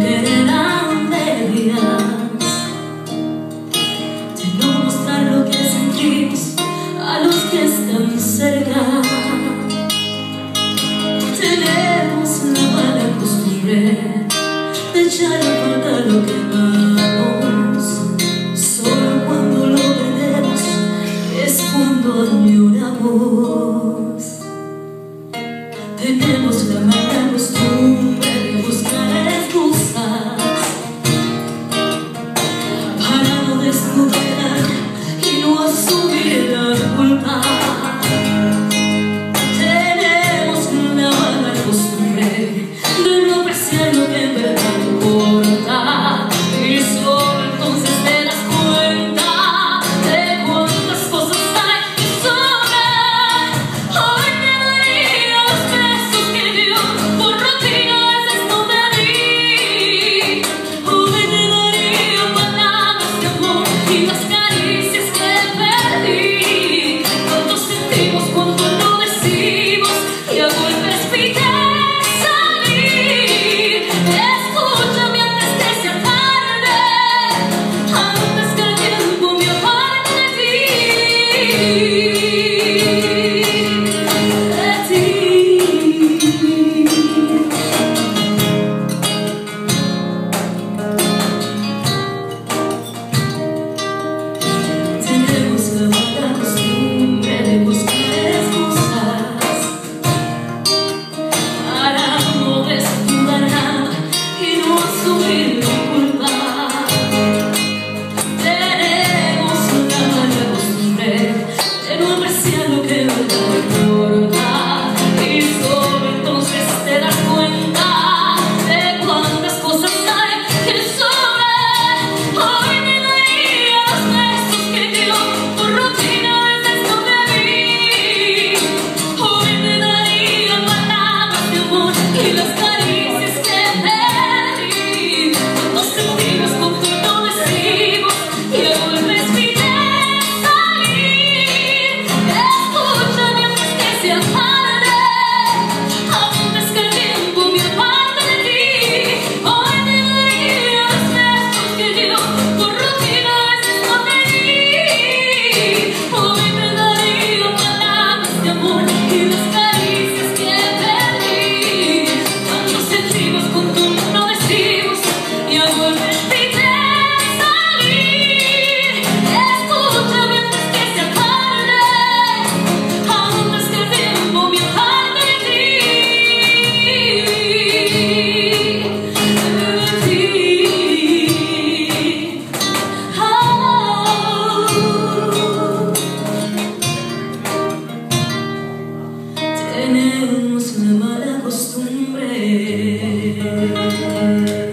te quedarán medias de no mostrar lo que sentimos a los que están cerca. Tenemos la mala costumbre de echar a falta lo que amamos. Solo cuando lo perdemos es cuando lloramos. Tenemos la mala you.